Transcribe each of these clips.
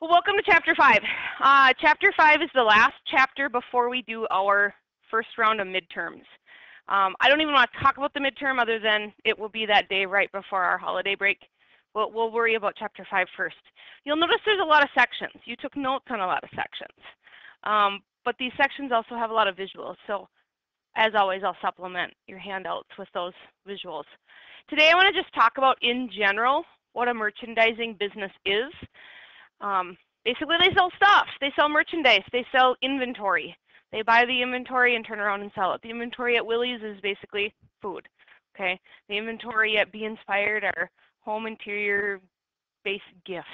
Well, welcome to chapter five. Uh, chapter five is the last chapter before we do our first round of midterms. Um, I don't even want to talk about the midterm other than it will be that day right before our holiday break. We'll, we'll worry about chapter five first. You'll notice there's a lot of sections. You took notes on a lot of sections. Um, but these sections also have a lot of visuals. So as always, I'll supplement your handouts with those visuals. Today I want to just talk about in general what a merchandising business is. Um, basically, they sell stuff. They sell merchandise. They sell inventory. They buy the inventory and turn around and sell it. The inventory at Willie's is basically food. Okay. The inventory at Be Inspired are home interior based gifts,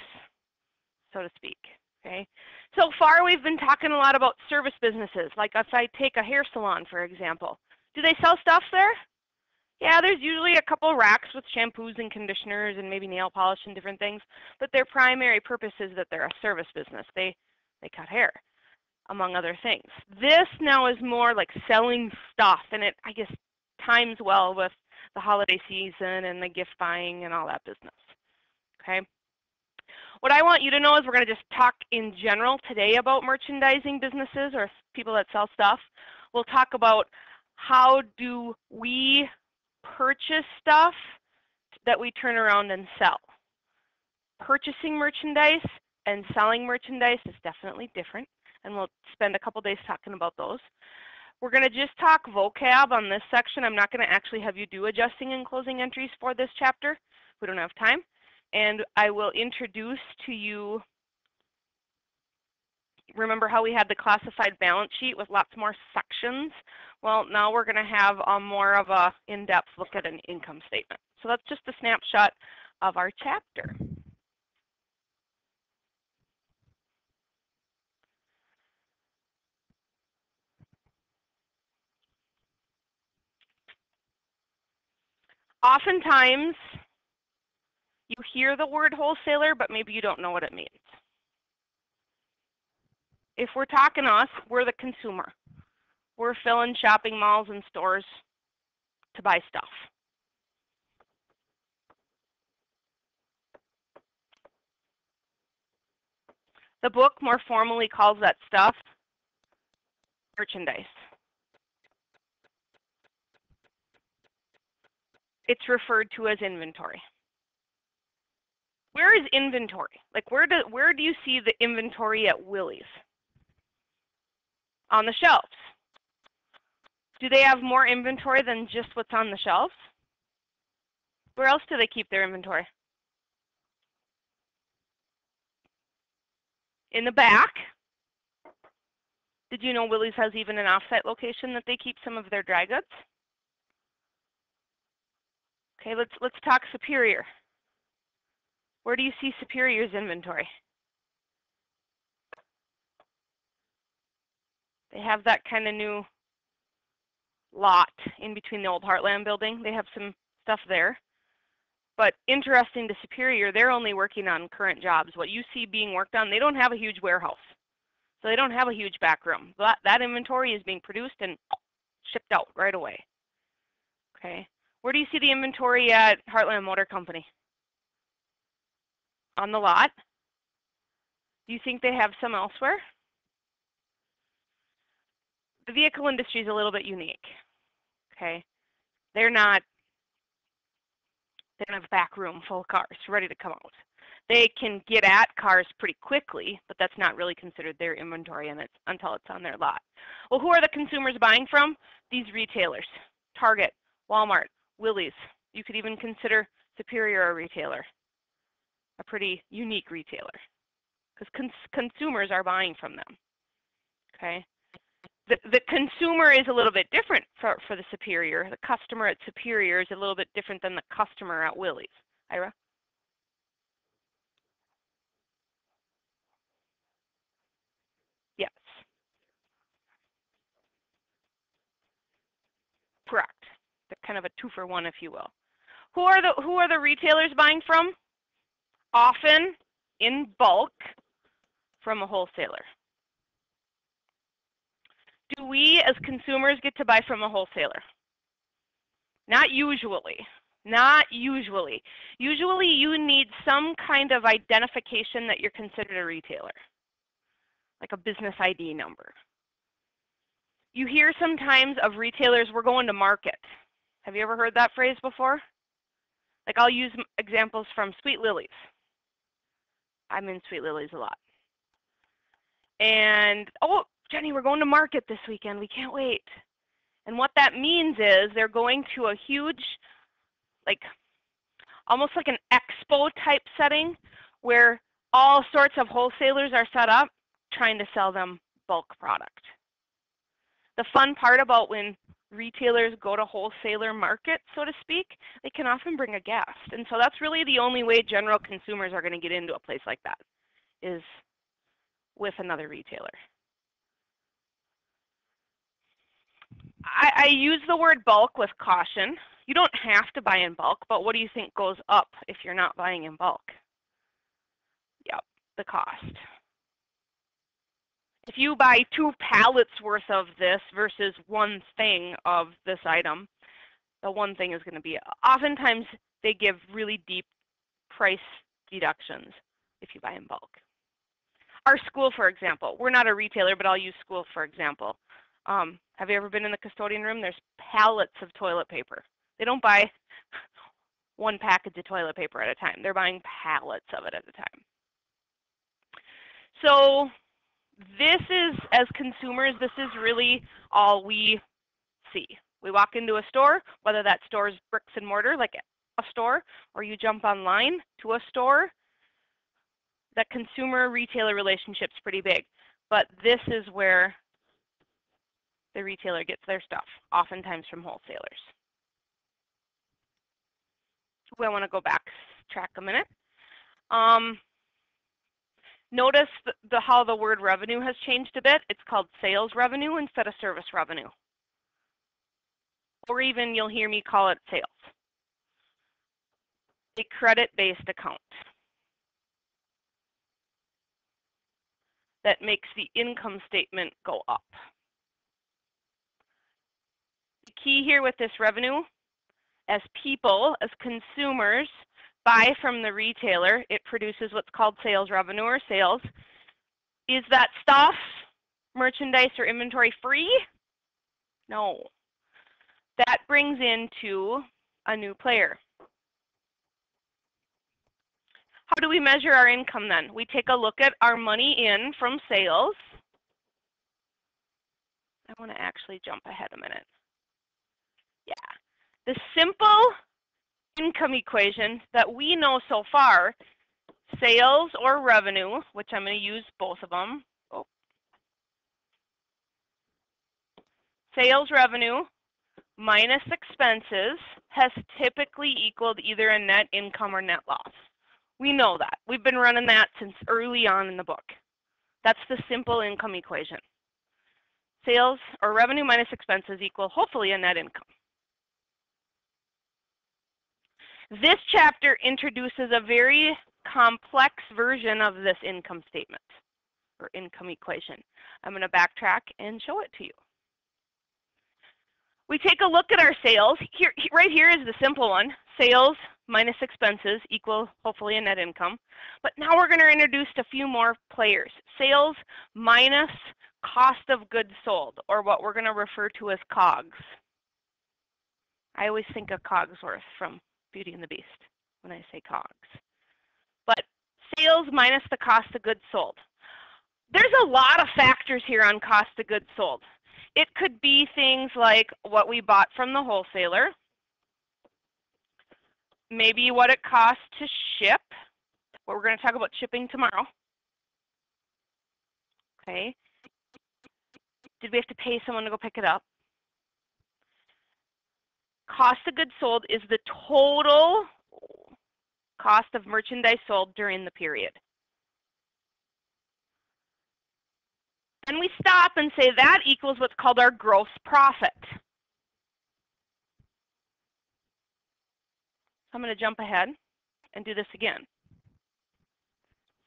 so to speak. Okay. So far, we've been talking a lot about service businesses. Like if I take a hair salon, for example, do they sell stuff there? Yeah, there's usually a couple racks with shampoos and conditioners and maybe nail polish and different things, but their primary purpose is that they're a service business. They they cut hair, among other things. This now is more like selling stuff, and it I guess times well with the holiday season and the gift buying and all that business. Okay. What I want you to know is we're going to just talk in general today about merchandising businesses or people that sell stuff. We'll talk about how do we purchase stuff that we turn around and sell. Purchasing merchandise and selling merchandise is definitely different, and we'll spend a couple days talking about those. We're going to just talk vocab on this section. I'm not going to actually have you do adjusting and closing entries for this chapter. We don't have time. And I will introduce to you, remember how we had the classified balance sheet with lots more sections? Well, now we're going to have a more of a in-depth look at an income statement. So that's just a snapshot of our chapter. Oftentimes, you hear the word wholesaler, but maybe you don't know what it means. If we're talking us, we're the consumer. We're filling shopping malls and stores to buy stuff. The book more formally calls that stuff merchandise. It's referred to as inventory. Where is inventory? Like where do where do you see the inventory at Willys? On the shelves. Do they have more inventory than just what's on the shelves? Where else do they keep their inventory? In the back. Did you know Willie's has even an offsite location that they keep some of their dry goods? Okay, let's let's talk Superior. Where do you see Superior's inventory? They have that kind of new lot in between the old Heartland building. They have some stuff there. But interesting to Superior, they're only working on current jobs. What you see being worked on, they don't have a huge warehouse. So they don't have a huge back room. That, that inventory is being produced and shipped out right away. Okay. Where do you see the inventory at Heartland Motor Company? On the lot? Do you think they have some elsewhere? The vehicle industry is a little bit unique okay? They're not, they don't have a back room full of cars ready to come out. They can get at cars pretty quickly, but that's not really considered their inventory and it's, until it's on their lot. Well, who are the consumers buying from? These retailers, Target, Walmart, Willys. You could even consider Superior a retailer, a pretty unique retailer because cons consumers are buying from them. Okay the, the consumer is a little bit different for, for the Superior. The customer at Superior is a little bit different than the customer at Willie's. Ira? Yes. Correct. They're kind of a two for one, if you will. Who are the who are the retailers buying from? Often in bulk from a wholesaler do we as consumers get to buy from a wholesaler? Not usually. Not usually. Usually you need some kind of identification that you're considered a retailer, like a business ID number. You hear sometimes of retailers, we're going to market. Have you ever heard that phrase before? Like I'll use examples from Sweet Lily's. I'm in Sweet Lily's a lot. And, oh, Jenny, we're going to market this weekend. We can't wait. And what that means is they're going to a huge, like, almost like an expo type setting where all sorts of wholesalers are set up trying to sell them bulk product. The fun part about when retailers go to wholesaler markets, so to speak, they can often bring a guest. And so that's really the only way general consumers are going to get into a place like that is with another retailer. I, I use the word bulk with caution. You don't have to buy in bulk, but what do you think goes up if you're not buying in bulk? Yep, the cost. If you buy two pallets worth of this versus one thing of this item, the one thing is going to be, oftentimes they give really deep price deductions if you buy in bulk. Our school, for example, we're not a retailer, but I'll use school for example. Um, have you ever been in the custodian room? There's pallets of toilet paper. They don't buy one package of toilet paper at a time. They're buying pallets of it at a time. So this is, as consumers, this is really all we see. We walk into a store, whether that store is bricks and mortar, like a store, or you jump online to a store, that consumer retailer relationship is pretty big. But this is where the retailer gets their stuff, oftentimes from wholesalers. I want to go back track a minute. Um, notice the, the, how the word revenue has changed a bit. It's called sales revenue instead of service revenue. Or even you'll hear me call it sales. A credit-based account. that makes the income statement go up. Key here with this revenue, as people, as consumers, buy from the retailer, it produces what's called sales revenue or sales. Is that stuff, merchandise, or inventory free? No. That brings into a new player. How do we measure our income then? We take a look at our money in from sales. I want to actually jump ahead a minute. Yeah. The simple income equation that we know so far, sales or revenue, which I'm going to use both of them. Oh. Sales revenue minus expenses has typically equaled either a net income or net loss. We know that. We've been running that since early on in the book. That's the simple income equation. Sales or revenue minus expenses equal hopefully a net income. This chapter introduces a very complex version of this income statement or income equation. I'm going to backtrack and show it to you. We take a look at our sales. Here, right here is the simple one. Sales minus expenses equal hopefully a net income. But now we're going to introduce a few more players. Sales minus cost of goods sold, or what we're going to refer to as COGS. I always think of Cogsworth from Beauty and the Beast when I say COGS. But sales minus the cost of goods sold. There's a lot of factors here on cost of goods sold. It could be things like what we bought from the wholesaler, maybe what it costs to ship. But we're going to talk about shipping tomorrow. Okay. Did we have to pay someone to go pick it up? Cost of goods sold is the total cost of merchandise sold during the period. And we stop and say that equals what's called our gross profit. I'm going to jump ahead and do this again.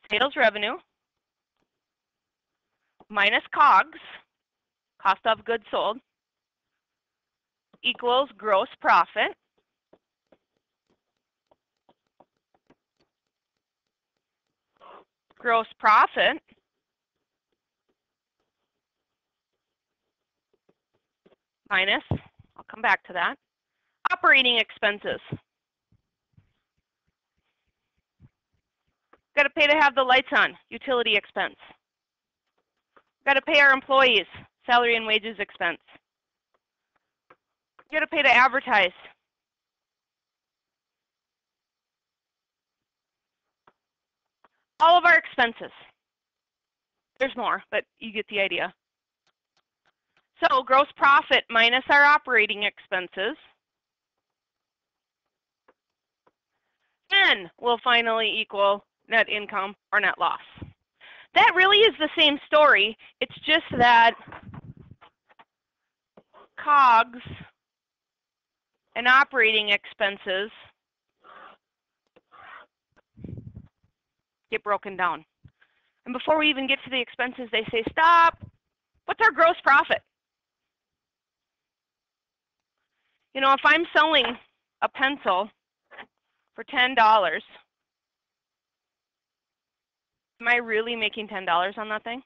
Sales revenue minus COGS, cost of goods sold, equals gross profit. Gross profit minus, I'll come back to that, operating expenses. Got to pay to have the lights on, utility expense. Got to pay our employees, salary and wages expense. You got to pay to advertise. All of our expenses. There's more, but you get the idea. So gross profit minus our operating expenses then will finally equal net income or net loss. That really is the same story. It's just that COGS and operating expenses get broken down. And before we even get to the expenses, they say, stop. What's our gross profit? You know, if I'm selling a pencil for $10, am I really making $10 on that thing?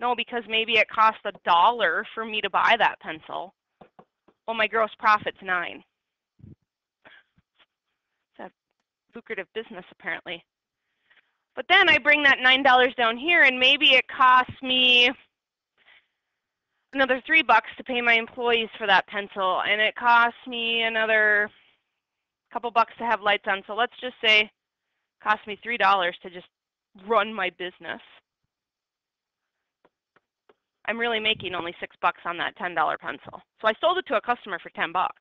No, because maybe it costs a dollar for me to buy that pencil. Well, my gross profit's nine. It's a lucrative business, apparently. But then I bring that $9 down here, and maybe it costs me another three bucks to pay my employees for that pencil, and it costs me another couple bucks to have lights on. So let's just say it cost me three dollars to just run my business. I'm really making only six bucks on that ten dollar pencil. So I sold it to a customer for ten bucks.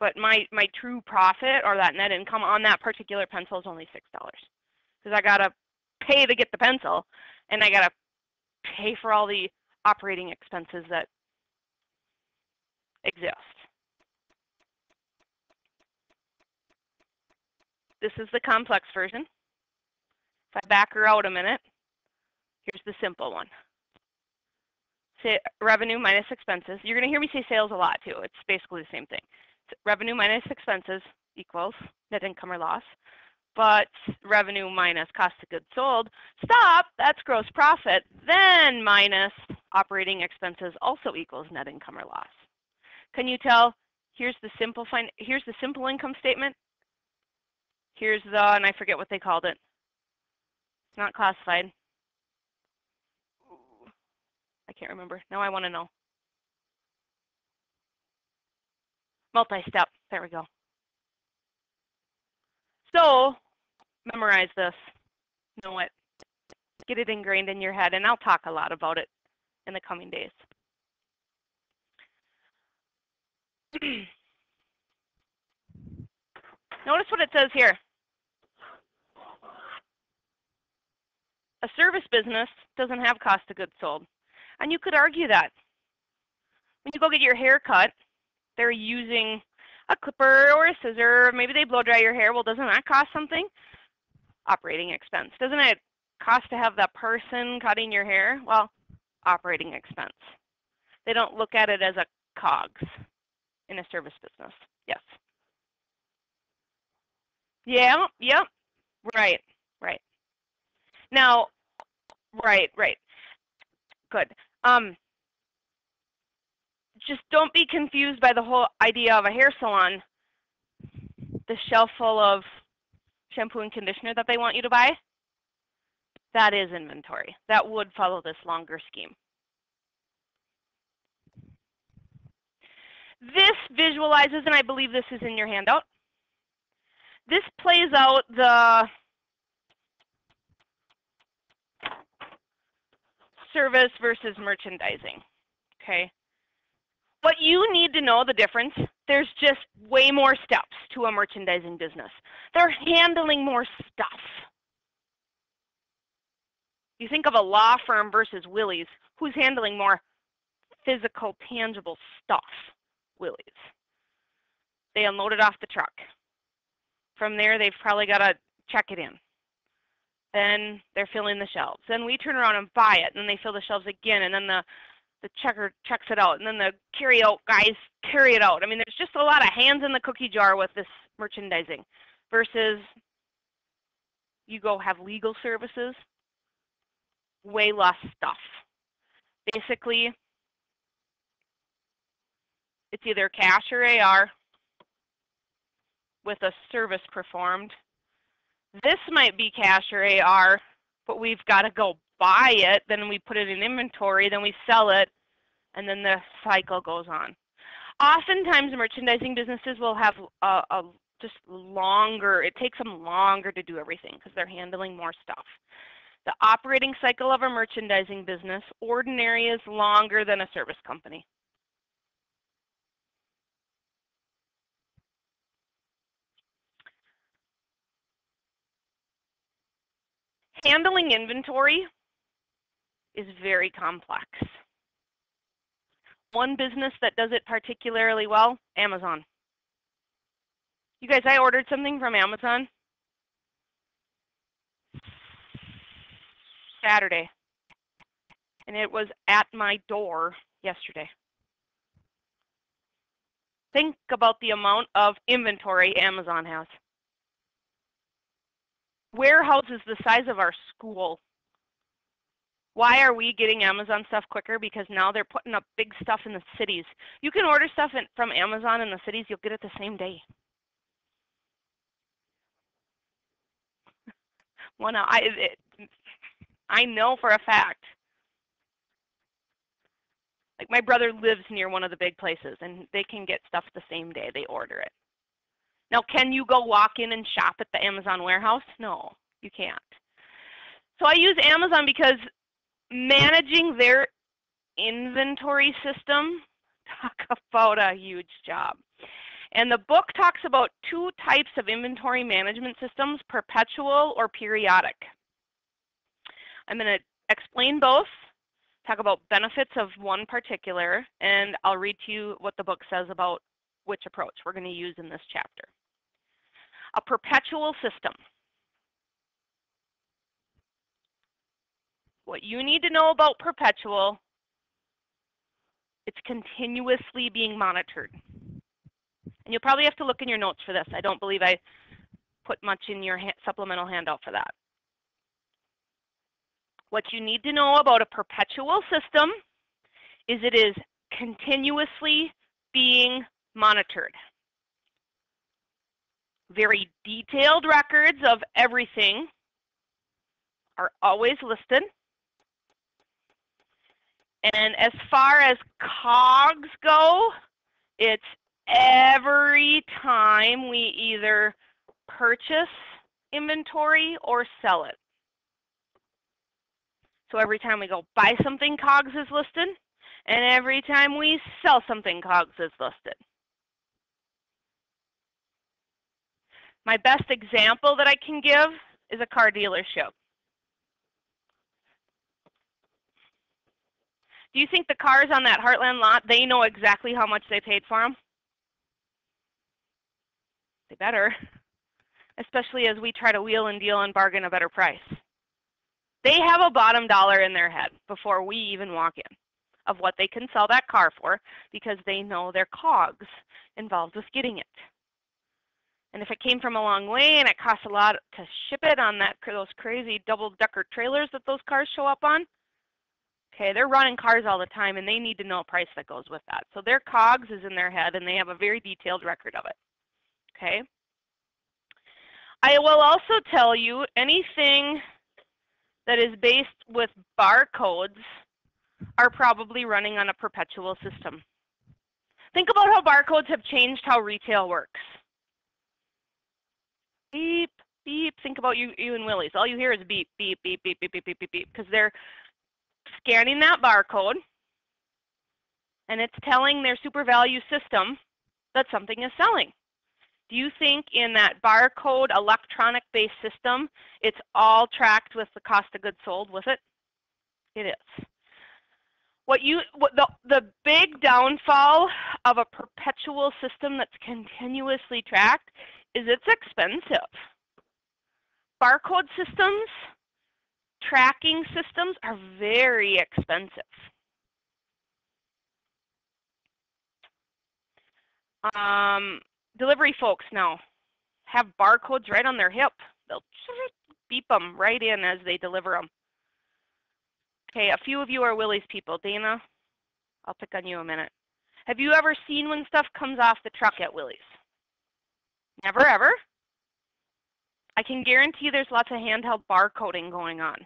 But my my true profit or that net income on that particular pencil is only six dollars. Because I gotta pay to get the pencil and I gotta pay for all the operating expenses that exist. This is the complex version. If I back her out a minute, here's the simple one. Say revenue minus expenses. You're going to hear me say sales a lot too. It's basically the same thing. Revenue minus expenses equals net income or loss but revenue minus cost of goods sold, stop, that's gross profit, then minus operating expenses also equals net income or loss. Can you tell, here's the simple, here's the simple income statement, here's the, and I forget what they called it, it's not classified. I can't remember, now I want to know. Multi-step, there we go. So memorize this, know it, get it ingrained in your head, and I'll talk a lot about it in the coming days. Notice what it says here. A service business doesn't have cost of goods sold. And you could argue that. When you go get your hair cut, they're using a clipper or a scissor, maybe they blow dry your hair. Well, doesn't that cost something? Operating expense. Doesn't it cost to have that person cutting your hair? Well, operating expense. They don't look at it as a COGS in a service business. Yes. Yeah, yep. Right, right. Now, right, right. Good. Um, just don't be confused by the whole idea of a hair salon. The shelf full of shampoo and conditioner that they want you to buy, that is inventory. That would follow this longer scheme. This visualizes, and I believe this is in your handout, this plays out the service versus merchandising, okay? But you need to know the difference. There's just way more steps to a merchandising business. They're handling more stuff. You think of a law firm versus Willie's, who's handling more physical, tangible stuff? Willie's. They unload it off the truck. From there, they've probably got to check it in. Then they're filling the shelves. Then we turn around and buy it, and then they fill the shelves again, and then the the checker checks it out, and then the carry out guys carry it out. I mean, there's just a lot of hands in the cookie jar with this merchandising versus you go have legal services, way less stuff. Basically, it's either cash or AR with a service performed. This might be cash or AR, but we've got to go buy it, then we put it in inventory, then we sell it, and then the cycle goes on. Oftentimes, merchandising businesses will have a, a just longer, it takes them longer to do everything because they're handling more stuff. The operating cycle of a merchandising business ordinary is longer than a service company. Handling inventory is very complex. One business that does it particularly well, Amazon. You guys, I ordered something from Amazon Saturday, and it was at my door yesterday. Think about the amount of inventory Amazon has. Warehouses the size of our school. Why are we getting Amazon stuff quicker? Because now they're putting up big stuff in the cities. You can order stuff in, from Amazon in the cities, you'll get it the same day. Well, no, I, I know for a fact. Like my brother lives near one of the big places and they can get stuff the same day they order it. Now, can you go walk in and shop at the Amazon warehouse? No, you can't. So I use Amazon because managing their inventory system, talk about a huge job. And the book talks about two types of inventory management systems, perpetual or periodic. I'm going to explain both, talk about benefits of one particular, and I'll read to you what the book says about which approach we're going to use in this chapter. A perpetual system. What you need to know about perpetual, it's continuously being monitored. And you'll probably have to look in your notes for this. I don't believe I put much in your ha supplemental handout for that. What you need to know about a perpetual system is it is continuously being monitored. Very detailed records of everything are always listed. And as far as COGS go, it's every time we either purchase inventory or sell it. So every time we go buy something, COGS is listed, and every time we sell something, COGS is listed. My best example that I can give is a car dealership. Do you think the cars on that Heartland lot, they know exactly how much they paid for them? They better, especially as we try to wheel and deal and bargain a better price. They have a bottom dollar in their head before we even walk in of what they can sell that car for because they know their cogs involved with getting it. And if it came from a long way and it costs a lot to ship it on that those crazy double-decker trailers that those cars show up on, okay, they're running cars all the time and they need to know a price that goes with that. So their cogs is in their head and they have a very detailed record of it okay? I will also tell you anything that is based with barcodes are probably running on a perpetual system. Think about how barcodes have changed how retail works. Beep, beep. Think about you, you and Willie's. All you hear is beep, beep, beep, beep, beep, beep, beep, beep, beep, because they're scanning that barcode and it's telling their super value system that something is selling. Do you think in that barcode electronic based system, it's all tracked with the cost of goods sold with it? It is. What you what the the big downfall of a perpetual system that's continuously tracked is it's expensive. Barcode systems, tracking systems are very expensive. Um, delivery folks now have barcodes right on their hip. They'll beep them right in as they deliver them. Okay, a few of you are Willys people. Dana, I'll pick on you a minute. Have you ever seen when stuff comes off the truck at Willys? Never ever? I can guarantee there's lots of handheld barcoding going on.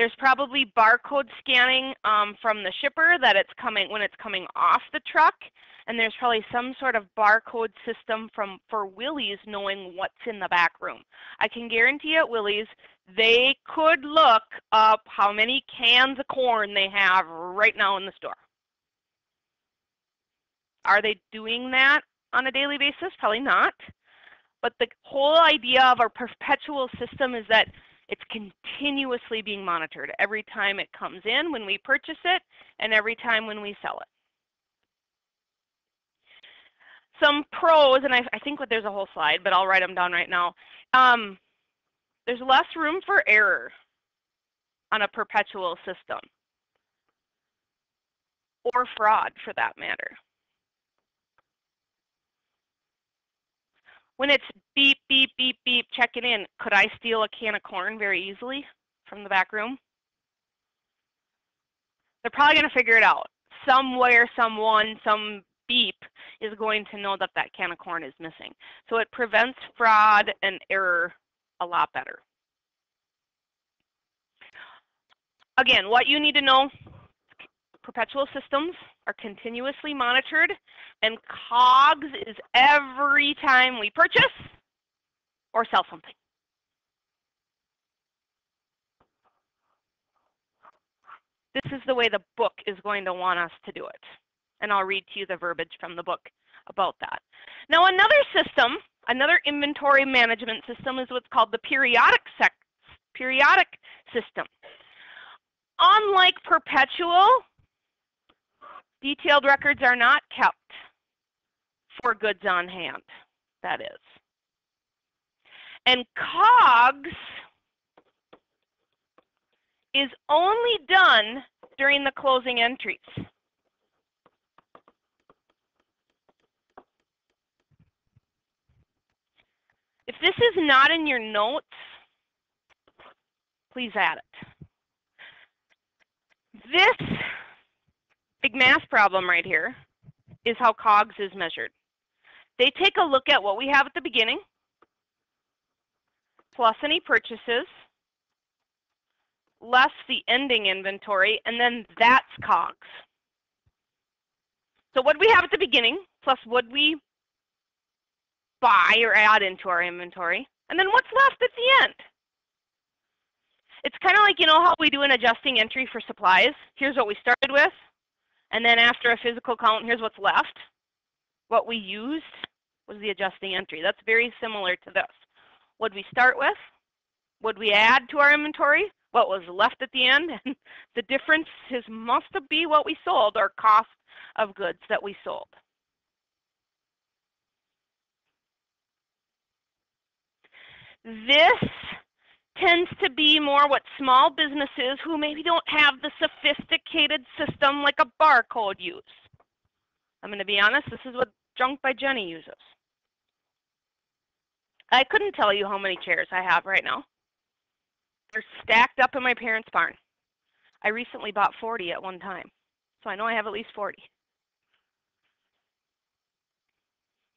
There's probably barcode scanning um, from the shipper that it's coming when it's coming off the truck, and there's probably some sort of barcode system from for Willie's knowing what's in the back room. I can guarantee at Willie's they could look up how many cans of corn they have right now in the store. Are they doing that on a daily basis? Probably not. But the whole idea of our perpetual system is that it's continuously being monitored every time it comes in when we purchase it and every time when we sell it. Some pros, and I, I think there's a whole slide, but I'll write them down right now. Um, there's less room for error on a perpetual system or fraud for that matter. When it's beep, beep, beep, beep, checking in, could I steal a can of corn very easily from the back room? They're probably going to figure it out. Somewhere, someone, some beep is going to know that that can of corn is missing. So it prevents fraud and error a lot better. Again, what you need to know, perpetual systems are continuously monitored and COGS is every time we purchase or sell something. This is the way the book is going to want us to do it. And I'll read to you the verbiage from the book about that. Now another system, another inventory management system is what's called the periodic, periodic system. Unlike perpetual, detailed records are not kept for goods on hand, that is. And COGS is only done during the closing entries. If this is not in your notes, please add it. This big math problem right here is how COGS is measured. They take a look at what we have at the beginning, plus any purchases, less the ending inventory, and then that's COGS. So what we have at the beginning, plus what we buy or add into our inventory, and then what's left at the end. It's kind of like, you know how we do an adjusting entry for supplies? Here's what we started with, and then after a physical count, here's what's left, what we used, was the adjusting entry. That's very similar to this. What we start with? What we add to our inventory? What was left at the end? And the difference is must be what we sold or cost of goods that we sold. This tends to be more what small businesses who maybe don't have the sophisticated system like a barcode use. I'm going to be honest, this is what Junk by Jenny uses. I couldn't tell you how many chairs I have right now. They're stacked up in my parents' barn. I recently bought 40 at one time, so I know I have at least 40.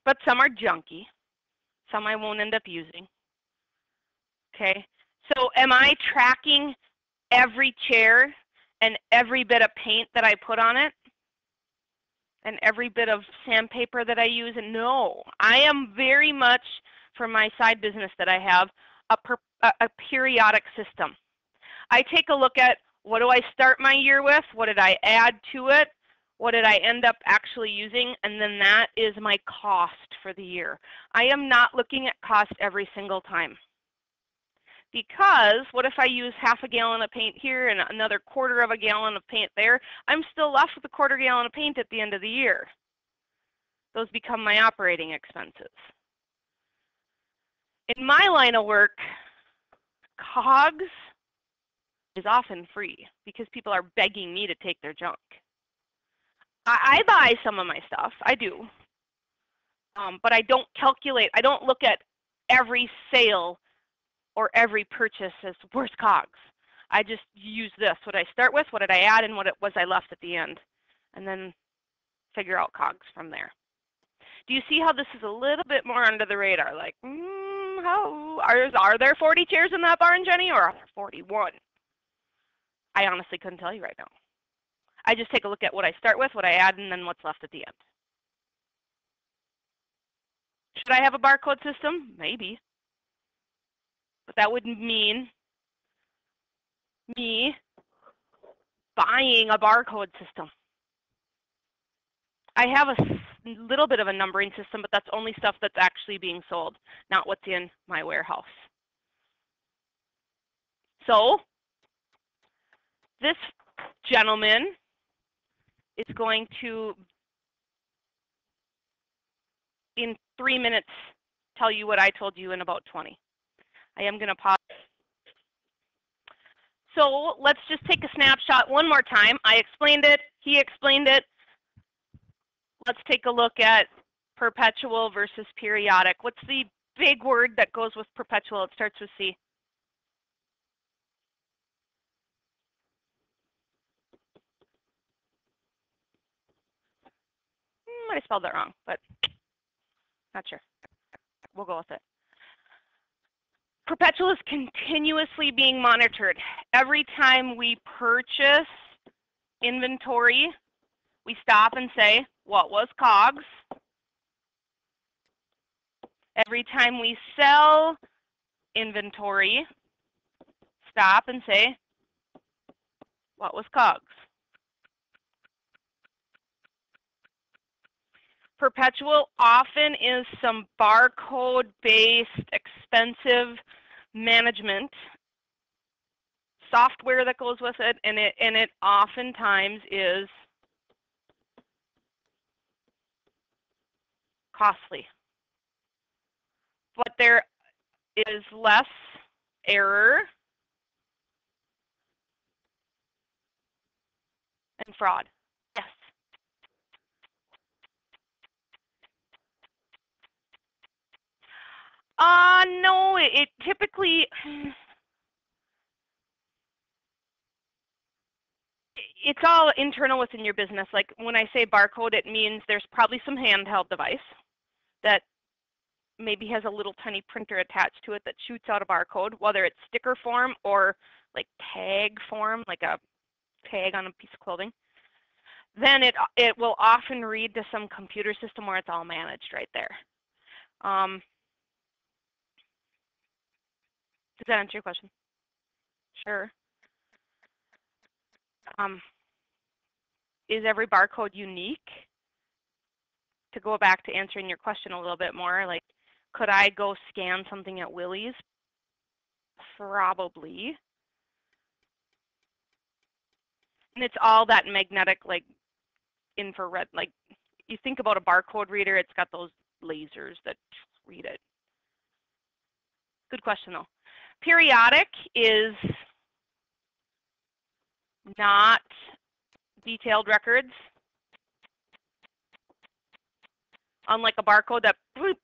But some are junky. Some I won't end up using. Okay, so am I tracking every chair and every bit of paint that I put on it? And every bit of sandpaper that I use? No, I am very much for my side business that I have a, per, a, periodic system. I take a look at what do I start my year with? What did I add to it? What did I end up actually using? And then that is my cost for the year. I am not looking at cost every single time. Because what if I use half a gallon of paint here and another quarter of a gallon of paint there? I'm still left with a quarter gallon of paint at the end of the year. Those become my operating expenses in my line of work, COGS is often free because people are begging me to take their junk. I, I buy some of my stuff, I do, um, but I don't calculate, I don't look at every sale or every purchase as worst cogs. I just use this. What I start with, what did I add, and what it was I left at the end. And then figure out cogs from there. Do you see how this is a little bit more under the radar? Like, mm, how are, are there 40 chairs in that barn, Jenny, or are there 41? I honestly couldn't tell you right now. I just take a look at what I start with, what I add, and then what's left at the end. Should I have a barcode system? Maybe. But that would mean me buying a barcode system. I have a little bit of a numbering system, but that's only stuff that's actually being sold, not what's in my warehouse. So this gentleman is going to, in three minutes, tell you what I told you in about 20. I am going to pause. So let's just take a snapshot one more time. I explained it. He explained it. Let's take a look at perpetual versus periodic. What's the big word that goes with perpetual? It starts with C. Hmm, might have spelled that wrong, but not sure. We'll go with it. Perpetual is continuously being monitored. Every time we purchase inventory, we stop and say, what was COGS? Every time we sell inventory, stop and say, what was COGS? Perpetual often is some barcode based expensive management software that goes with it and it and it oftentimes is costly. But there is less error and fraud. Yes. Uh, no, it, it typically, it's all internal within your business. Like when I say barcode, it means there's probably some handheld device that maybe has a little tiny printer attached to it that shoots out a barcode, whether it's sticker form or like tag form, like a tag on a piece of clothing. Then it it will often read to some computer system where it's all managed right there. Um, Does that answer your question? Sure. Um, is every barcode unique? To go back to answering your question a little bit more, like, could I go scan something at Willie's? Probably. And it's all that magnetic, like, infrared, like, you think about a barcode reader, it's got those lasers that read it. Good question, though. Periodic is not detailed records. Unlike a barcode that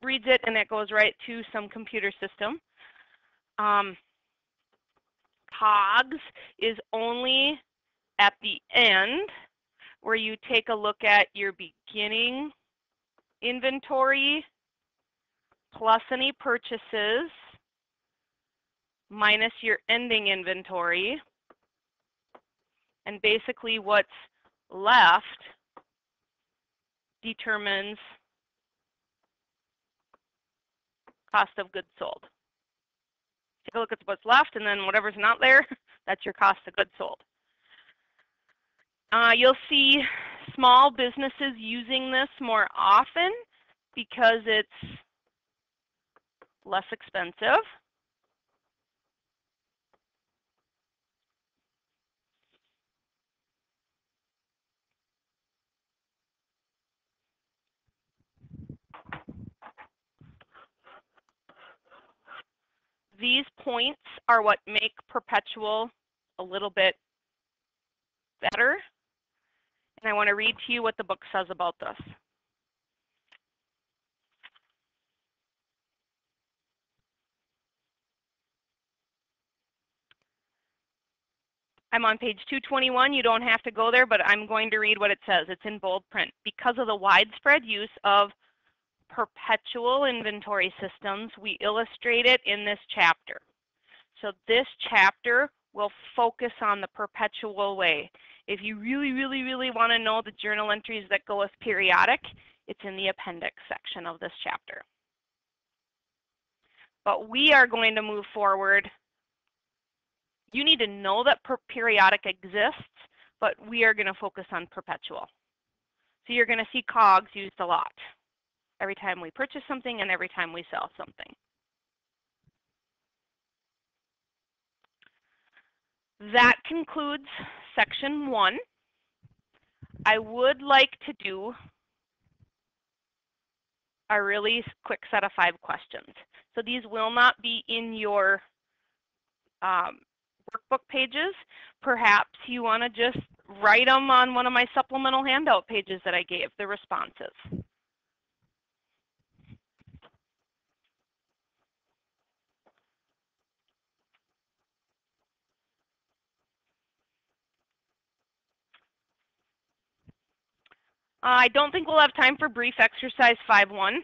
reads it and it goes right to some computer system. Um, is only at the end where you take a look at your beginning inventory plus any purchases minus your ending inventory. And basically what's left determines cost of goods sold. Take a look at what's left and then whatever's not there, that's your cost of goods sold. Uh, you'll see small businesses using this more often because it's less expensive. these points are what make perpetual a little bit better. And I want to read to you what the book says about this. I'm on page 221. You don't have to go there, but I'm going to read what it says. It's in bold print. Because of the widespread use of perpetual inventory systems, we illustrate it in this chapter. So this chapter will focus on the perpetual way. If you really, really, really want to know the journal entries that go with periodic, it's in the appendix section of this chapter. But we are going to move forward. You need to know that periodic exists, but we are going to focus on perpetual. So you're going to see COGS used a lot every time we purchase something and every time we sell something. That concludes section one. I would like to do a really quick set of five questions. So these will not be in your um, workbook pages. Perhaps you want to just write them on one of my supplemental handout pages that I gave, the responses. I don't think we'll have time for brief exercise 5-1.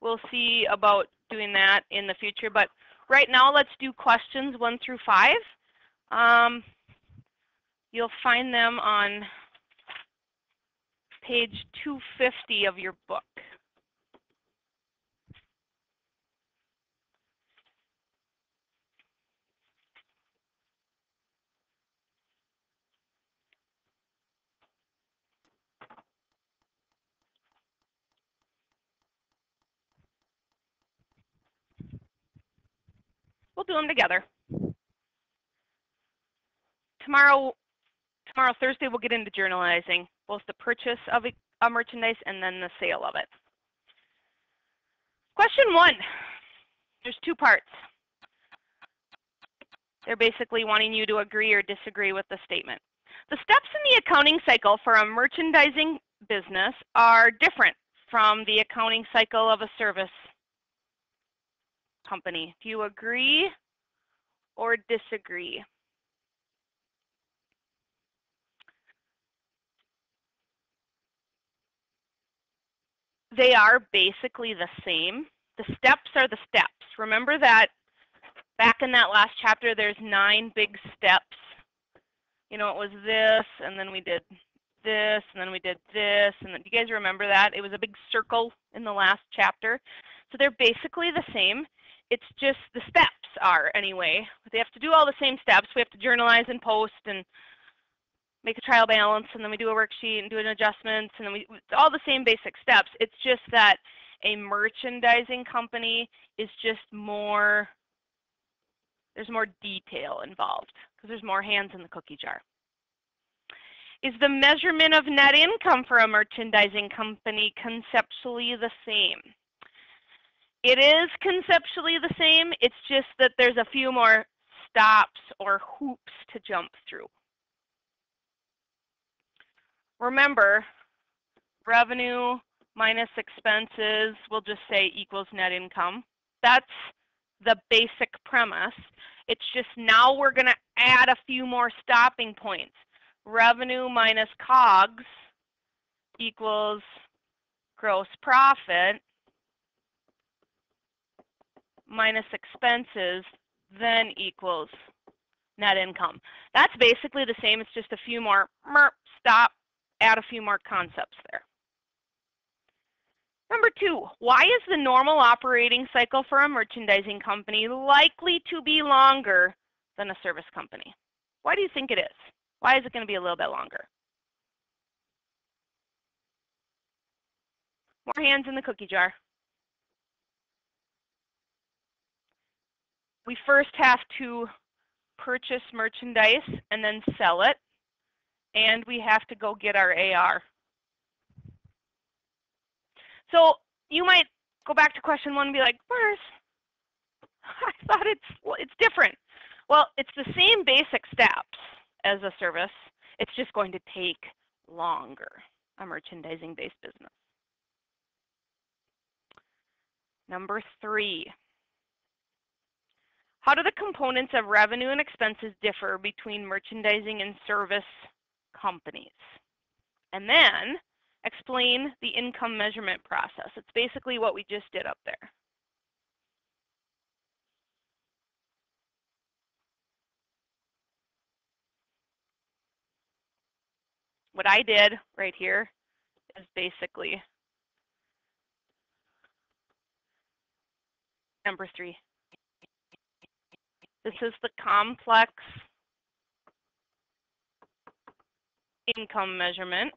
We'll see about doing that in the future, but right now let's do questions 1 through 5. Um, you'll find them on page 250 of your book. We'll do them together. Tomorrow, tomorrow Thursday, we'll get into journalizing, both the purchase of a, a uh, merchandise and then the sale of it. Question one, there's two parts. They're basically wanting you to agree or disagree with the statement. The steps in the accounting cycle for a merchandising business are different from the accounting cycle of a service company. Do you agree or disagree? They are basically the same. The steps are the steps. Remember that back in that last chapter, there's nine big steps. You know, it was this, and then we did this, and then we did this, and then, do you guys remember that? It was a big circle in the last chapter. So they're basically the same it's just the steps are anyway. They have to do all the same steps. We have to journalize and post and make a trial balance, and then we do a worksheet and do an adjustment, and then we it's all the same basic steps. It's just that a merchandising company is just more there's more detail involved because there's more hands in the cookie jar. Is the measurement of net income for a merchandising company conceptually the same? It is conceptually the same. It's just that there's a few more stops or hoops to jump through. Remember, revenue minus expenses, we'll just say equals net income. That's the basic premise. It's just now we're going to add a few more stopping points. Revenue minus COGS equals gross profit minus expenses then equals net income. That's basically the same. It's just a few more merp, stop, add a few more concepts there. Number two, why is the normal operating cycle for a merchandising company likely to be longer than a service company? Why do you think it is? Why is it going to be a little bit longer? More hands in the cookie jar. We first have to purchase merchandise and then sell it. And we have to go get our AR. So you might go back to question one and be like, where's, I thought it's, it's different. Well, it's the same basic steps as a service. It's just going to take longer, a merchandising-based business. Number three, How do the components of revenue and expenses differ between merchandising and service companies? And then explain the income measurement process. It's basically what we just did up there. What I did right here is basically number three. This is the complex income measurement.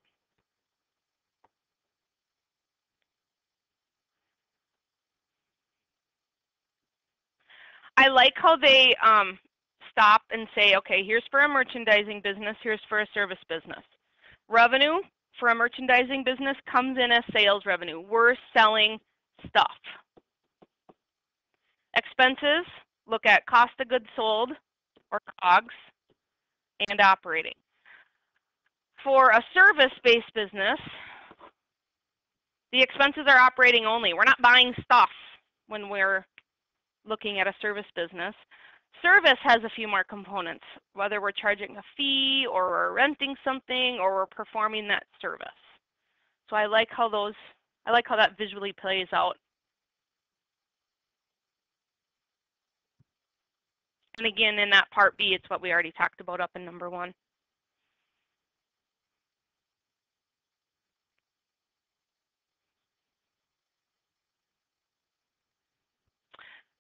I like how they um, stop and say, okay, here's for a merchandising business, here's for a service business. Revenue for a merchandising business comes in as sales revenue. We're selling stuff. Expenses, look at cost of goods sold or COGS and operating. For a service-based business, the expenses are operating only. We're not buying stuff when we're looking at a service business. Service has a few more components, whether we're charging a fee or we're renting something or we're performing that service. So I like how those, I like how that visually plays out. And again, in that part B, it's what we already talked about up in number one.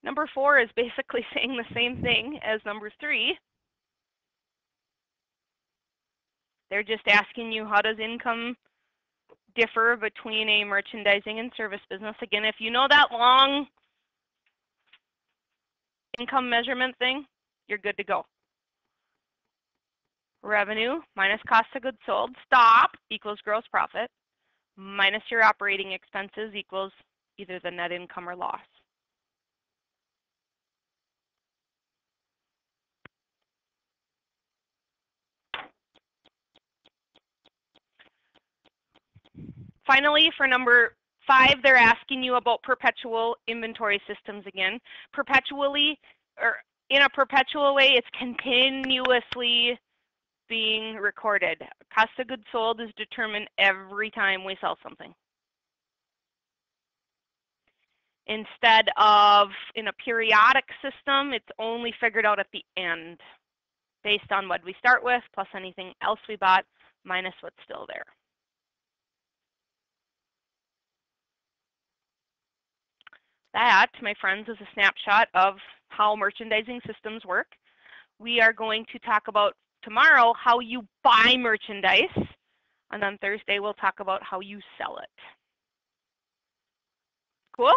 Number four is basically saying the same thing as number three. They're just asking you how does income differ between a merchandising and service business. Again, if you know that long income measurement thing, you're good to go. Revenue minus cost of goods sold, stop, equals gross profit, minus your operating expenses equals either the net income or loss. Finally, for number five, they're asking you about perpetual inventory systems again. Perpetually, or in a perpetual way, it's continuously being recorded. Cost of goods sold is determined every time we sell something. Instead of in a periodic system, it's only figured out at the end based on what we start with plus anything else we bought minus what's still there. That, my friends, is a snapshot of how merchandising systems work. We are going to talk about tomorrow how you buy merchandise, and on Thursday we'll talk about how you sell it. Cool?